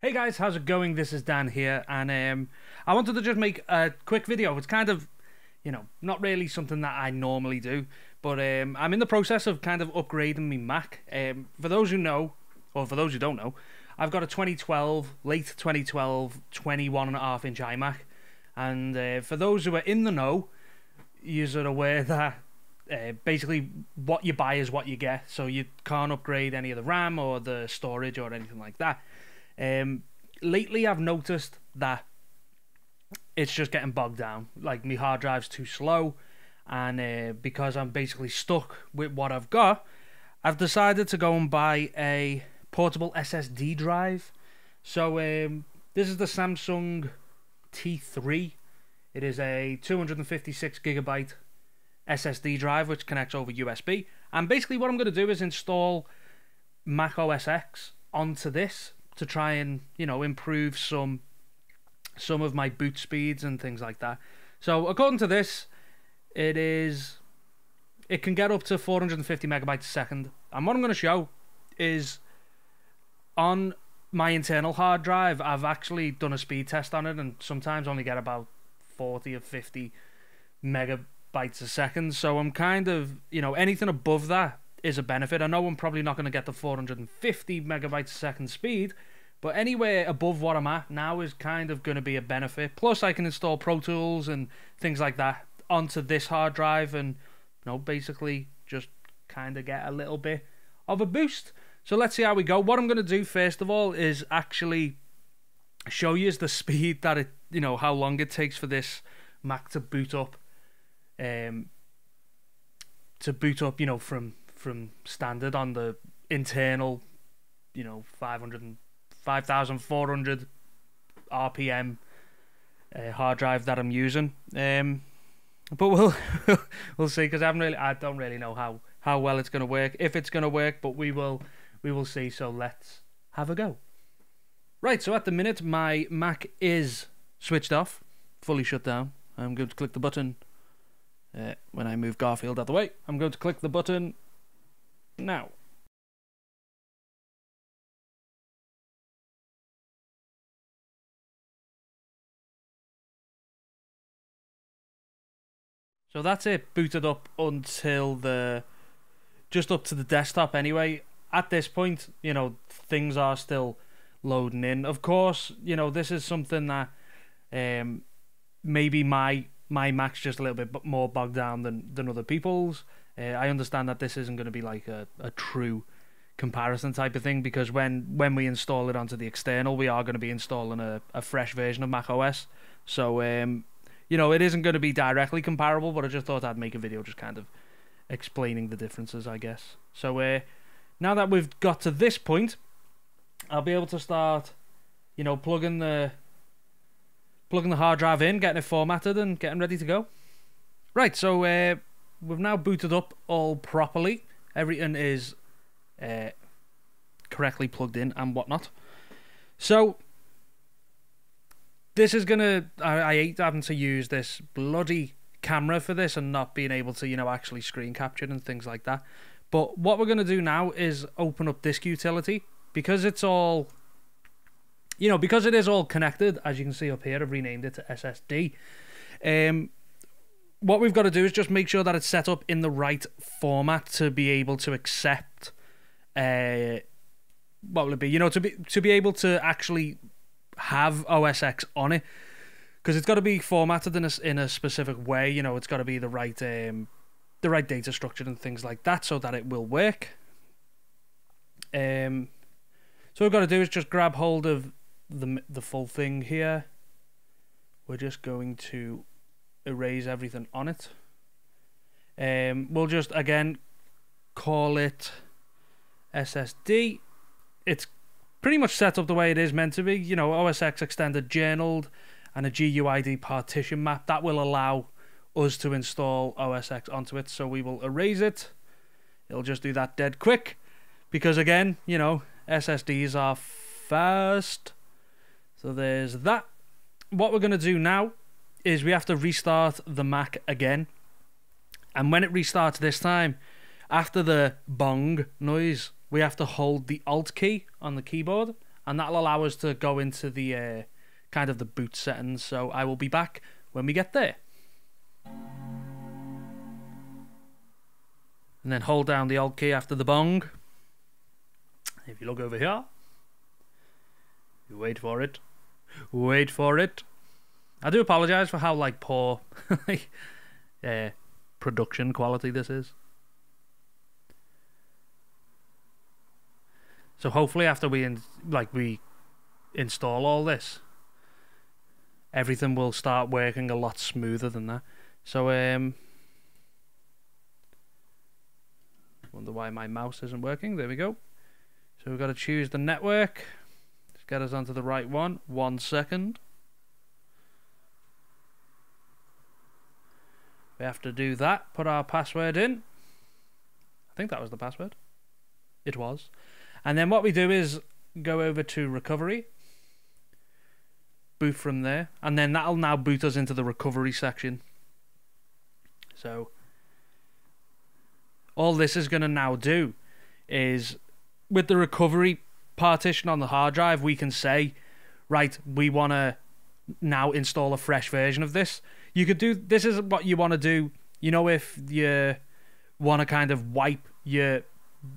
Hey guys, how's it going? This is Dan here, and um, I wanted to just make a quick video. It's kind of, you know, not really something that I normally do, but um, I'm in the process of kind of upgrading my Mac. Um, for those who know, or for those who don't know, I've got a 2012, late 2012, 21 and a half inch iMac, and uh, for those who are in the know, you're aware that uh, basically what you buy is what you get, so you can't upgrade any of the RAM or the storage or anything like that. Um, lately, I've noticed that it's just getting bogged down. Like my hard drive's too slow, and uh, because I'm basically stuck with what I've got, I've decided to go and buy a portable SSD drive. So um, this is the Samsung T3. It is a 256 gigabyte SSD drive which connects over USB. And basically, what I'm going to do is install Mac OS X onto this to try and you know improve some some of my boot speeds and things like that. So according to this, it is it can get up to 450 megabytes a second. And what I'm going to show is on my internal hard drive, I've actually done a speed test on it and sometimes only get about 40 or 50 megabytes a second. So I'm kind of, you know, anything above that is a benefit. I know I'm probably not going to get the 450 megabytes a second speed, but anywhere above what I'm at now is kind of going to be a benefit. Plus, I can install Pro Tools and things like that onto this hard drive and, you know, basically just kind of get a little bit of a boost. So let's see how we go. What I'm going to do first of all is actually show you is the speed that it, you know, how long it takes for this Mac to boot up. Um, to boot up, you know, from from standard on the internal, you know, 500 5,400 RPM uh, hard drive that I'm using. Um, but we'll we'll see because I haven't really I don't really know how how well it's going to work if it's going to work, but we will we will see. So let's have a go. Right, so at the minute my Mac is switched off, fully shut down. I'm going to click the button uh, when I move Garfield out the way. I'm going to click the button now. So that's it, booted up until the just up to the desktop anyway. At this point, you know, things are still loading in. Of course, you know, this is something that um maybe my my Mac's just a little bit more bogged down than than other people's. Uh, I understand that this isn't going to be like a, a true comparison type of thing because when when we install it onto the external, we are going to be installing a, a fresh version of Mac OS. So um, you know, it isn't going to be directly comparable, but I just thought I'd make a video just kind of explaining the differences, I guess. So uh, now that we've got to this point, I'll be able to start, you know, plugging the plugging the hard drive in, getting it formatted, and getting ready to go. Right, so uh, we've now booted up all properly. Everything is uh, correctly plugged in and whatnot. So this is gonna. I, I hate having to use this bloody camera for this and not being able to, you know, actually screen capture and things like that. But what we're gonna do now is open up disk utility because it's all. You know, because it is all connected, as you can see up here, I've renamed it to SSD. Um, what we've got to do is just make sure that it's set up in the right format to be able to accept uh what will it be you know to be to be able to actually have OS X on it because it's got to be formatted in a, in a specific way. You know, it's got to be the right um, the right data structure and things like that so that it will work. Um, so we've got to do is just grab hold of the the full thing here. We're just going to erase everything on it. Um, we'll just again call it SSD. It's pretty much set up the way it is meant to be. You know, OSX extended journaled and a GUID partition map that will allow us to install OSX onto it. So we will erase it. It'll just do that dead quick because again, you know, SSDs are fast. So there's that. What we're going to do now is we have to restart the Mac again. And when it restarts this time, after the bong noise, we have to hold the Alt key on the keyboard and that'll allow us to go into the uh, kind of the boot settings. So I will be back when we get there. And then hold down the alt key after the bong. If you look over here, you wait for it. Wait for it. I do apologize for how like poor like uh, production quality this is. So hopefully after we in, like we install all this, everything will start working a lot smoother than that. So um wonder why my mouse isn't working. There we go. So we've got to choose the network. Let's get us onto the right one. One second. We have to do that, put our password in. I think that was the password. It was. And then what we do is go over to recovery, boot from there, and then that'll now boot us into the recovery section. So all this is going to now do is with the recovery partition on the hard drive, we can say, right, we want to now install a fresh version of this. You could do this is what you want to do. You know, if you want to kind of wipe your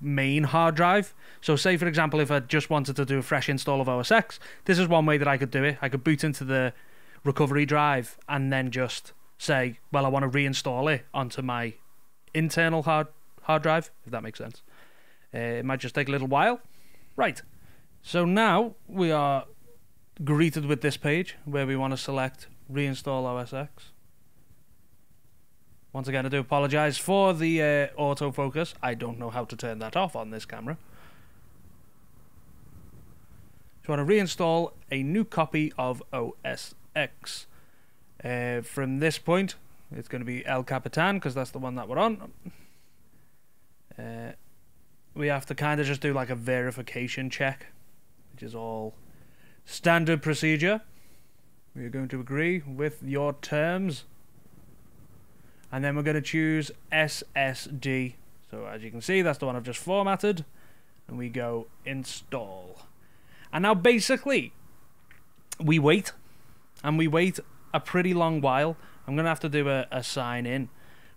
main hard drive. So, say for example, if I just wanted to do a fresh install of OS X, this is one way that I could do it. I could boot into the recovery drive and then just say, well, I want to reinstall it onto my internal hard hard drive, if that makes sense. Uh, it might just take a little while. Right. So now we are greeted with this page where we want to select reinstall OS X. Once again, I do apologize for the uh, autofocus. I don't know how to turn that off on this camera. So I want to reinstall a new copy of OS X. Uh, from this point, it's going to be El Capitan because that's the one that we're on. Uh, we have to kind of just do like a verification check, which is all standard procedure. We are going to agree with your terms. And then we're going to choose SSD. So as you can see, that's the one I've just formatted. And we go install. And now basically, we wait. And we wait a pretty long while. I'm going to have to do a, a sign in.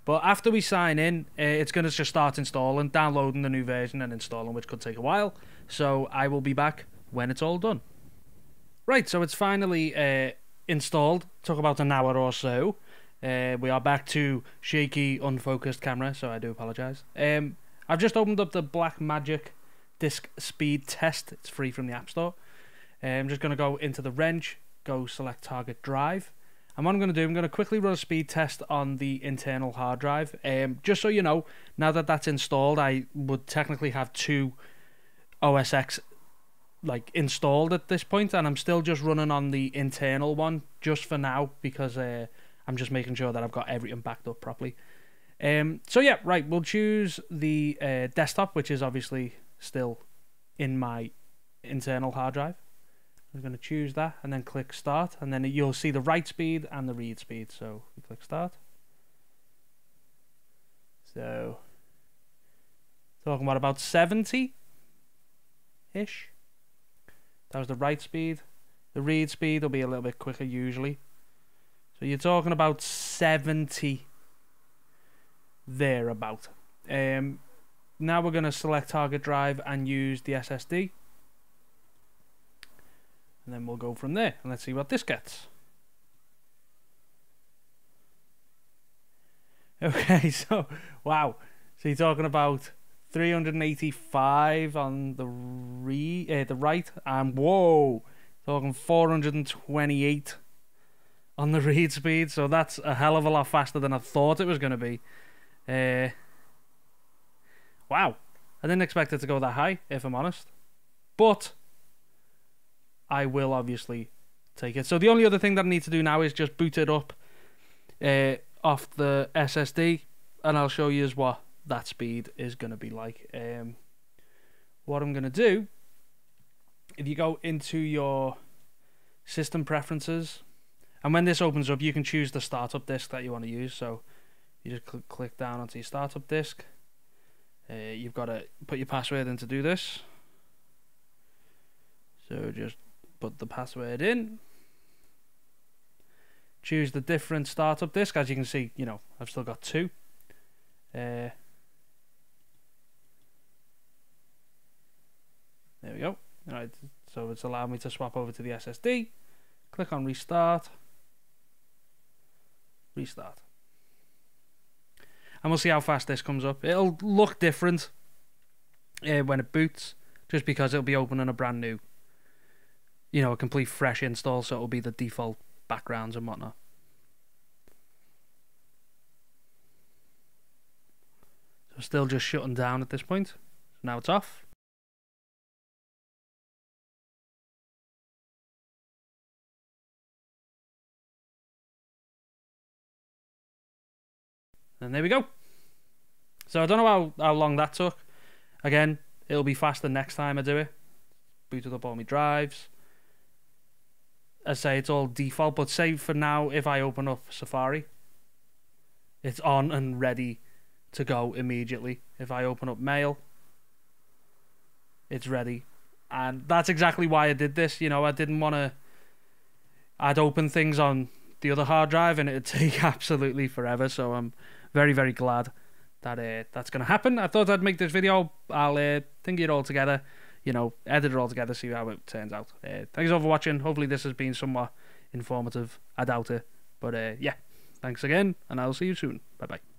But after we sign in, uh, it's going to just start installing, downloading the new version and installing, which could take a while. So I will be back when it's all done. Right, so it's finally uh, installed. Took about an hour or so. Uh, we are back to shaky, unfocused camera, so I do apologise. Um, I've just opened up the Blackmagic Disk Speed Test. It's free from the App Store. Uh, I'm just going to go into the wrench, go select target drive. And what I'm going to do, I'm going to quickly run a speed test on the internal hard drive. Um, just so you know, now that that's installed, I would technically have two OS X like installed at this point, and I'm still just running on the internal one just for now because uh, I'm just making sure that I've got everything backed up properly. Um, so yeah, right, we'll choose the uh, desktop, which is obviously still in my internal hard drive. I'm going to choose that and then click start and then you'll see the write speed and the read speed. So we click start. So talking about about 70 ish that was the write speed. The read speed will be a little bit quicker usually so you're talking about 70 there about um, now we're going to select target drive and use the SSD and then we'll go from there and let's see what this gets. Okay, so wow. So you're talking about 385 on the re uh, the write and whoa, talking 428 on the read speed. So that's a hell of a lot faster than I thought it was going to be. Uh, wow. I didn't expect it to go that high, if I'm honest. But I will obviously take it. So the only other thing that I need to do now is just boot it up uh, off the SSD, and I'll show you what that speed is going to be like. Um, what I'm going to do, if you go into your system preferences, and when this opens up, you can choose the startup disk that you want to use. So you just cl click down onto your startup disk. Uh, you've got to put your password in to do this. So just put the password in. Choose the different startup disk. As you can see, you know, I've still got two. Uh, there we go. All right, so it's allowed me to swap over to the SSD. Click on restart. Restart. And we'll see how fast this comes up. It'll look different uh, when it boots, just because it'll be opening a brand new, you know, a complete fresh install, so it'll be the default backgrounds and whatnot. So still just shutting down at this point. Now it's off. And there we go. So I don't know how, how long that took. Again, it'll be faster next time I do it. Booted up all my drives. I say it's all default, but say for now, if I open up Safari, it's on and ready to go immediately. If I open up Mail, it's ready. And that's exactly why I did this. You know, I didn't want to. I'd open things on the other hard drive and it'd take absolutely forever. So I'm very, very glad that uh, that's going to happen. I thought I'd make this video. I'll uh, think it all together, you know, edit it all together, see how it turns out. Uh, thanks all for watching. Hopefully this has been somewhat informative. I doubt it. But uh, yeah, thanks again, and I'll see you soon. Bye-bye.